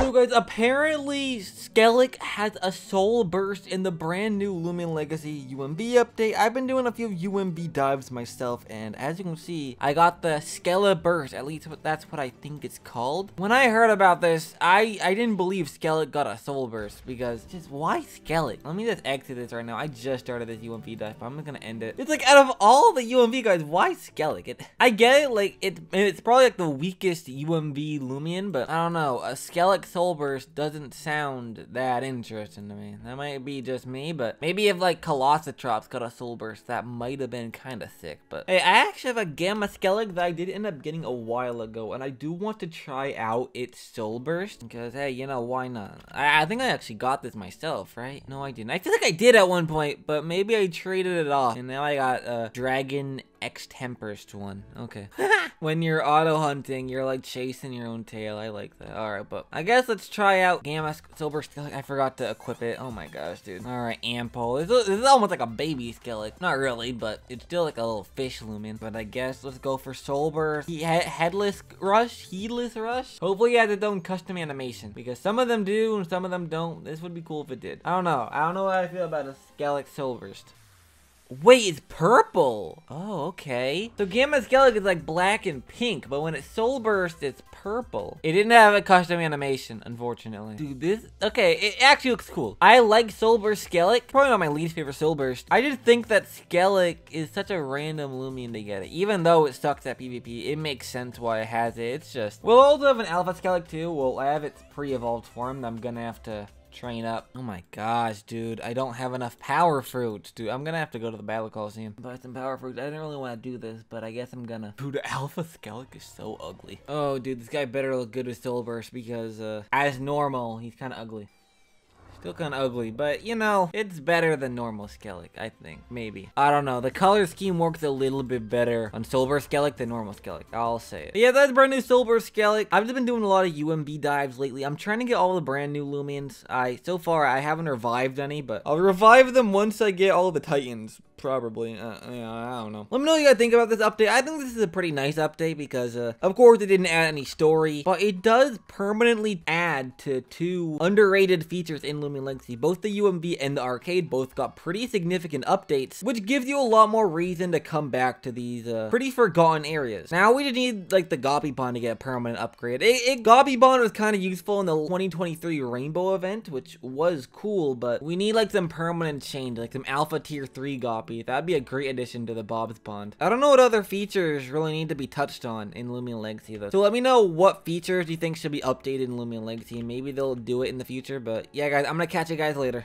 So guys, apparently Skelic has a soul burst in the brand new Loomian Legacy UMB update. I've been doing a few UMB dives myself, and as you can see, I got the Skeliburst. At least that's what I think it's called. When I heard about this, I, I didn't believe Skelic got a soul burst because just why Skelic? Let me just exit this right now. I just started this UMB dive, but I'm just gonna end it. It's like out of all the UMB guys, why Skelic? It, I get it, like it, it's probably like the weakest UMB Loomian, but I don't know. A Skelic soul burst doesn't sound that interesting to me. That might be just me, but maybe if like Colossotrops got a soul burst, that might have been kind of sick. But hey, I actually have a Gamma Skelic that I did end up getting a while ago, and I do want to try out its soul burst because hey, you know why not? I, I think I actually got this myself, right? No, I didn't. I feel like I did at one point, but maybe I traded it off, and now I got a Dragon Extemporst one. Okay. when you're auto hunting, you're like chasing your own tail. I like that. Alright, but I guess let's try out Gamma Silver Skelic. I forgot to equip it. Oh my gosh, dude. Alright, Ampole. This, this is almost like a baby Skelic. Not really, but it's still like a little fish Loomian. But I guess let's go for Soul He headless Rush? Heedless Rush? Hopefully he has its own custom animation. Because some of them do and some of them don't. This would be cool if it did. I don't know. I don't know how I feel about a Skelic Soul Burst. Wait, it's purple. Oh, okay. So Gamma Skelic is like black and pink, but when it soul bursts, it's purple. It didn't have a custom animation, unfortunately. Dude, this, okay, it actually looks cool. I like Soul Burst Skelic. Probably not my least favorite Soul Burst. I just think that Skelic is such a random Loomian to get it. Even though it sucks at PvP, it makes sense why it has it. It's just, we'll also have an Alpha Skelic too. Well, I have its pre-evolved form. I'm gonna have to train up. Oh my gosh, dude. I don't have enough power fruits, dude. I'm gonna have to go to the Battle Coliseum. Buy some power fruits. I didn't really want to do this, but I guess I'm gonna. Dude, Alpha Skelic is so ugly. Oh, dude, this guy better look good with Soul Burst because, uh, as normal, he's kind of ugly. Still kind of ugly, but you know, it's better than normal Skelic, I think. Maybe. I don't know. The color scheme works a little bit better on Silver Skelic than normal Skelic. I'll say it. But yeah, that's brand new Silver Skelic. I've just been doing a lot of UMB dives lately. I'm trying to get all the brand new Loomians. I, so far, I haven't revived any, but I'll revive them once I get all the Titans. Probably. Uh, yeah, I don't know. Let me know what you guys think about this update. I think this is a pretty nice update because, uh, of course, it didn't add any story, but it does permanently add to two underrated features in Loomian Legacy. Both the UMB and the arcade both got pretty significant updates, which gives you a lot more reason to come back to these, uh, pretty forgotten areas. Now, we just need, like, the Gobbipon to get a permanent upgrade. It, it Gobbipon was kind of useful in the 2023 Rainbow event, which was cool, but we need, like, some permanent change, like some Alpha Tier 3 Goppy That'd be a great addition to the Bob's Pond. I don't know what other features really need to be touched on in Loomian Legacy though. So let me know what features you think should be updated in Loomian Legacy. Maybe they'll do it in the future. But yeah, guys, I'm gonna catch you guys later.